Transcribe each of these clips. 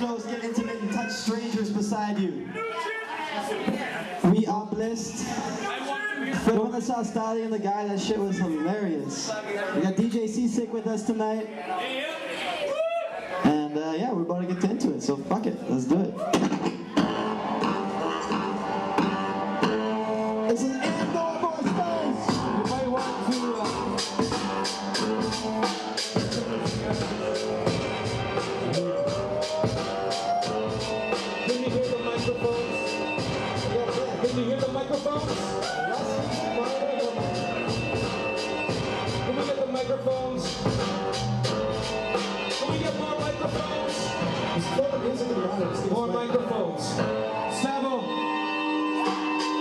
close, get intimate, and touch strangers beside you. We are blessed. The one that saw Stally and the guy, that shit was hilarious. We got DJ Seasick with us tonight. And uh, yeah, we're about to get into it, so fuck it, let's do it. Can you hear the microphones? Can we get the microphones? Can we get more microphones? More microphones. Savo.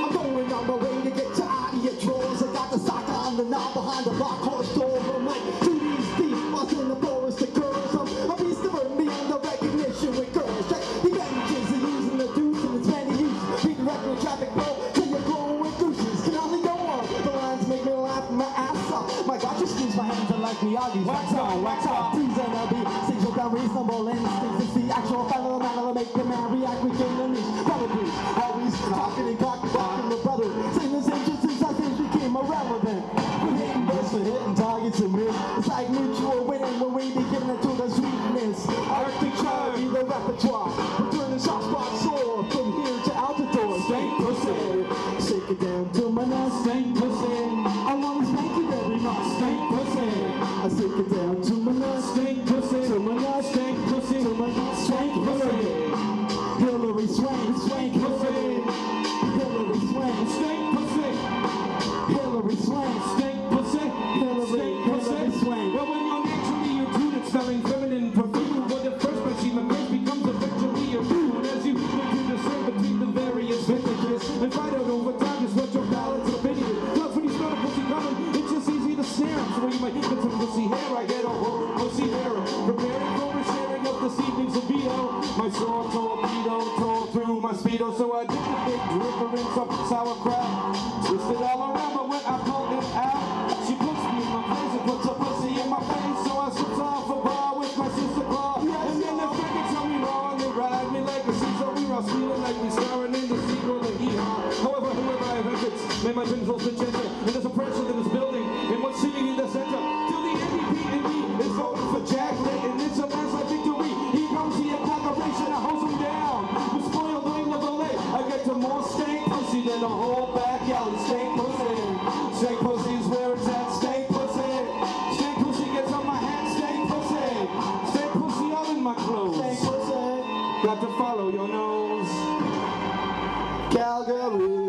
I'm going on my way to get you out of your drawers. I got the sock on the knob behind the lock My God, your schemes, my hands are like Miyagi's. Wax on, wax off. Tease and LB. Signal down reasonable instincts. It's the actual fellow matter that make the man react. We the niche. Probably always talking and talking, talking with brother. Same as ancient since I think became irrelevant. We're hitting best for hitting targets and miss. It's like mutual winning when we begin into I shake it down to my nuts. Stank pussy. To my nuts. Stank pussy. To my nuts. Stank pussy. Hilary Swank. Swank pussy. Hilary Swank. Stank pussy. Hilary Swank. Stank pussy. Hilary. Hilary Swank. Well, when you're naturally your dude, it's smelling feminine perfume. But at first, when she face becomes eventually a dude. As you look to discern between the various vintages and find out over time just what your palate's opinion is. Plus, when you smell a pussy coming, it's just easy to snare. So you might some pussy hair, I get a whole pussy hair. Preparing for the sharing of this evening's libido. My sword torpedo tore through my speedo, so I did the big dripper in some sauerkraut. Twisted all around, but when I pulled it out, she puts me in my place and puts her pussy in my face. So I slipped off a bar with my sister Claw. And then the freaking tell me wrong and ride me like a seesaw. We are feeling like we starring in the sequel to Hee Haw. However, whoever I have entered, made my pinholes been gentle. I get to more stank pussy than a whole back alley. Stank pussy. Stank pussy is where it's at. Stank pussy. Stank pussy gets on my hat. Stank pussy. Stank pussy all in my clothes. Stank pussy. Got to follow your nose. Calgary.